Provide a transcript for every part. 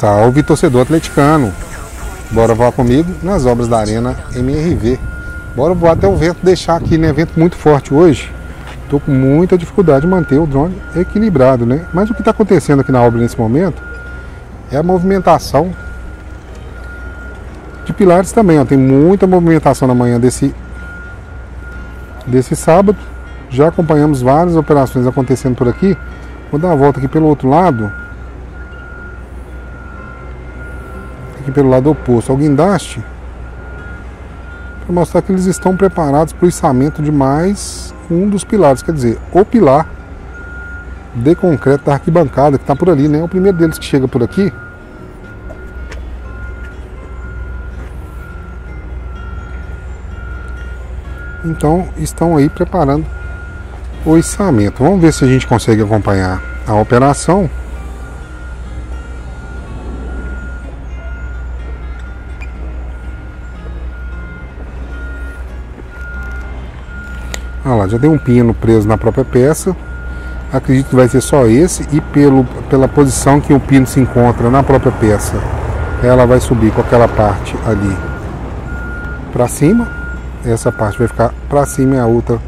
Salve torcedor atleticano! Bora voar comigo nas obras da Arena MRV. Bora voar até o vento deixar aqui, né? Vento muito forte hoje. Tô com muita dificuldade de manter o drone equilibrado, né? Mas o que está acontecendo aqui na obra nesse momento é a movimentação de pilares também. Ó. Tem muita movimentação na manhã desse, desse sábado. Já acompanhamos várias operações acontecendo por aqui. Vou dar uma volta aqui pelo outro lado. Aqui pelo lado oposto ao guindaste. Para mostrar que eles estão preparados para o içamento de mais um dos pilares. Quer dizer, o pilar de concreto da arquibancada que está por ali, né? O primeiro deles que chega por aqui. Então estão aí preparando o içamento. Vamos ver se a gente consegue acompanhar a operação. Já tem um pino preso na própria peça. Acredito que vai ser só esse e pelo, pela posição que o pino se encontra na própria peça, ela vai subir com aquela parte ali para cima. Essa parte vai ficar para cima e a outra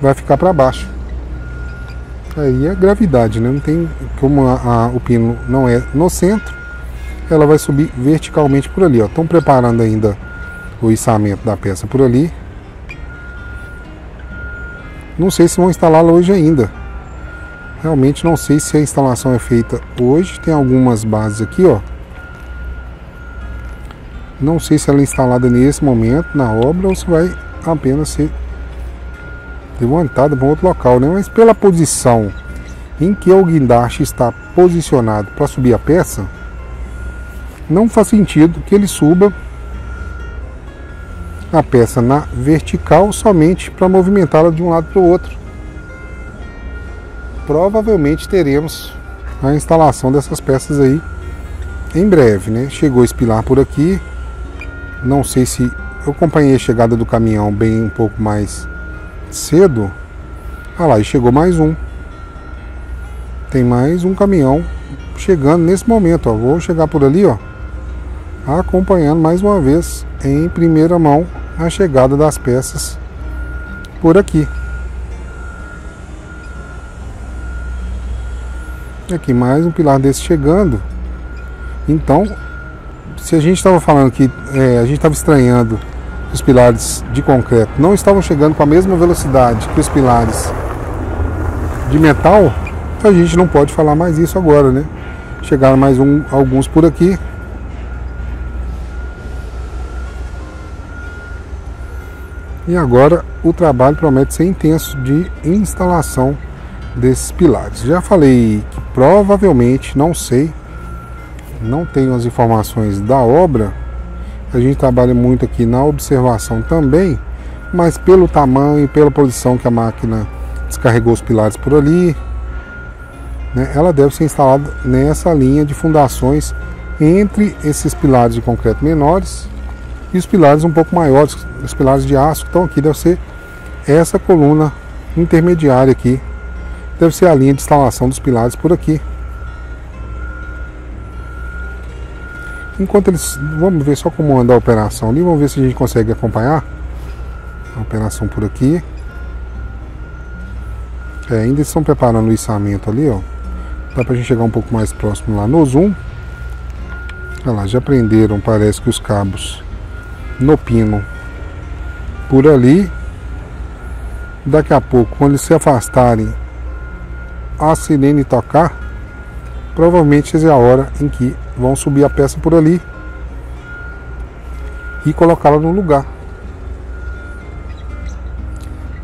vai ficar para baixo. Aí é gravidade, né? Não tem como a, a, o pino não é no centro, ela vai subir verticalmente por ali. Estão preparando ainda o içamento da peça por ali. Não sei se vão instalá-la hoje ainda. Realmente não sei se a instalação é feita hoje. Tem algumas bases aqui, ó. Não sei se ela é instalada nesse momento na obra ou se vai apenas ser levantada para outro local, né? Mas pela posição em que o guindaste está posicionado para subir a peça, não faz sentido que ele suba a peça na vertical somente para movimentá-la de um lado para o outro. Provavelmente teremos a instalação dessas peças aí em breve, né? Chegou esse pilar por aqui. Não sei se eu acompanhei a chegada do caminhão bem um pouco mais cedo. Ah lá, e chegou mais um. Tem mais um caminhão chegando nesse momento, ó. Vou chegar por ali, ó. Acompanhando mais uma vez em primeira mão a chegada das peças por aqui. Aqui mais um pilar desse chegando. Então, se a gente estava falando que é, a gente estava estranhando os pilares de concreto não estavam chegando com a mesma velocidade que os pilares de metal, a gente não pode falar mais isso agora, né? Chegaram mais um, alguns por aqui, E agora o trabalho promete ser intenso de instalação desses pilares. Já falei que provavelmente, não sei, não tenho as informações da obra. A gente trabalha muito aqui na observação também, mas pelo tamanho, pela posição que a máquina descarregou os pilares por ali, né, ela deve ser instalada nessa linha de fundações entre esses pilares de concreto menores e os pilares um pouco maiores, os pilares de aço que estão aqui, deve ser essa coluna intermediária aqui, deve ser a linha de instalação dos pilares por aqui. Enquanto eles. Vamos ver só como anda a operação ali, vamos ver se a gente consegue acompanhar a operação por aqui. É, ainda estão preparando o içamento ali, ó. Dá pra gente chegar um pouco mais próximo lá no zoom. Olha lá, já prenderam, parece que os cabos no pino por ali. Daqui a pouco, quando eles se afastarem, a sirene tocar, provavelmente essa é a hora em que vão subir a peça por ali e colocá-la no lugar.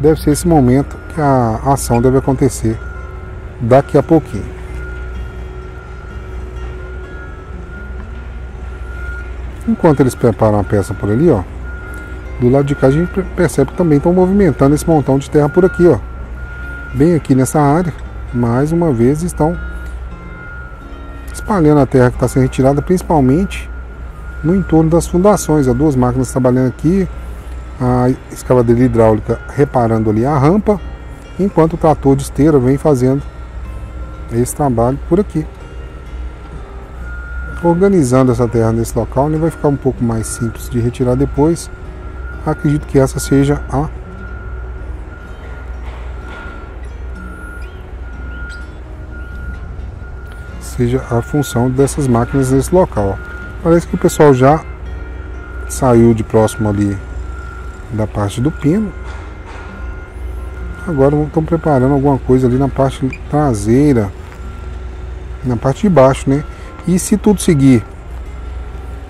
Deve ser esse momento que a ação deve acontecer daqui a pouquinho. Enquanto eles preparam a peça por ali, ó, do lado de cá a gente percebe que também estão movimentando esse montão de terra por aqui, ó. Bem aqui nessa área, mais uma vez estão espalhando a terra que está sendo retirada, principalmente no entorno das fundações. Há duas máquinas trabalhando aqui, a escavadeira hidráulica reparando ali a rampa, enquanto o trator de esteira vem fazendo esse trabalho por aqui. Organizando essa terra nesse local, né, vai ficar um pouco mais simples de retirar depois. Acredito que essa seja a seja a função dessas máquinas nesse local. Parece que o pessoal já saiu de próximo ali da parte do pino. Agora estão preparando alguma coisa ali na parte traseira, na parte de baixo, né? E se tudo seguir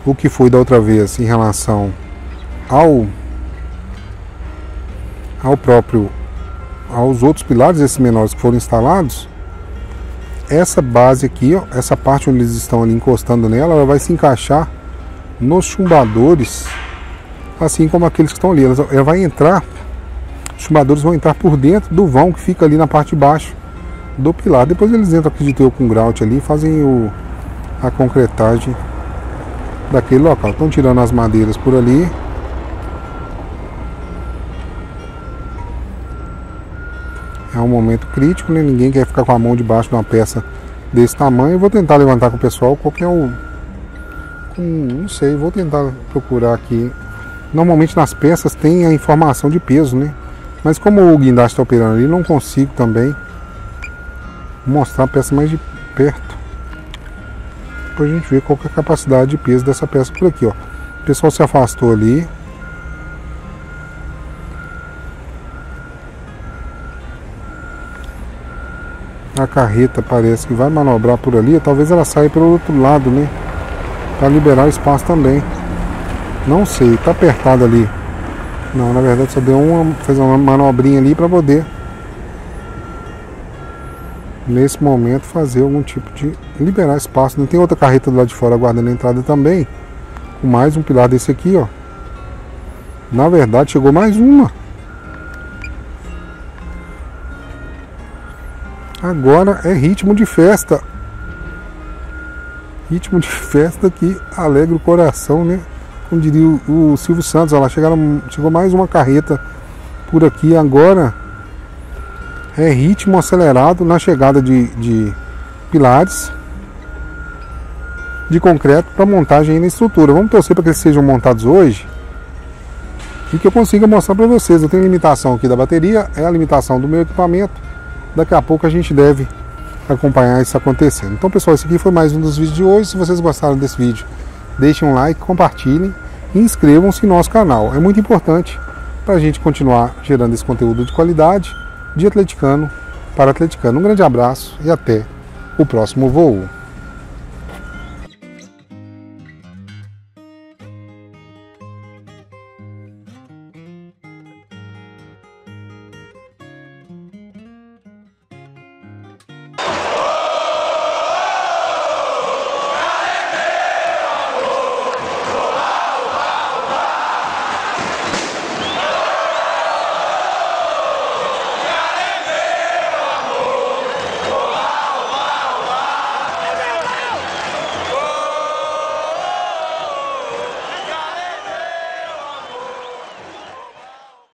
o que foi da outra vez em relação ao ao próprio aos outros pilares esses menores que foram instalados, essa base aqui, ó, essa parte onde eles estão ali encostando nela, ela vai se encaixar nos chumbadores, assim como aqueles que estão ali. Ela, vai entrar, os chumbadores vão entrar por dentro do vão que fica ali na parte de baixo do pilar. Depois eles entram, acredito eu, com grout ali fazem o, a concretagem daquele local. Estão tirando as madeiras por ali. É um momento crítico, né? Ninguém quer ficar com a mão debaixo de uma peça desse tamanho. Eu vou tentar levantar com o pessoal qual que é o. não sei, vou tentar procurar aqui. Normalmente nas peças tem a informação de peso, né? Mas como o guindaste está operando ali, não consigo também mostrar a peça mais de perto. Depois a gente ver qual é a capacidade de peso dessa peça por aqui, ó. O pessoal se afastou ali. a carreta parece que vai manobrar por ali, talvez ela saia pelo outro lado, né? Para liberar espaço também. Não sei, tá apertado ali. Não, na verdade só deu uma, fez uma manobrinha ali para poder nesse momento fazer algum tipo de liberar espaço. Não tem outra carreta do lado de fora aguardando a entrada também. Com mais um pilar desse aqui, ó. Na verdade chegou mais uma. Agora é ritmo de festa. Ritmo de festa que alegra o coração, né? Como diria o, Silvio Santos, olha lá, chegaram, chegou mais uma carreta por aqui agora. É ritmo acelerado na chegada de, de pilares de concreto para montagem na estrutura. Vamos torcer para que eles sejam montados hoje e que eu consiga mostrar para vocês. Eu tenho limitação aqui da bateria, é a limitação do meu equipamento daqui a pouco a gente deve acompanhar isso acontecendo. Então pessoal, esse aqui foi mais um dos vídeos de hoje. Se vocês gostaram desse vídeo, deixem um like, compartilhem e inscrevam-se no nosso canal. É muito importante para a gente continuar gerando esse conteúdo de qualidade de atleticano para atleticano. Um grande abraço e até o próximo voo.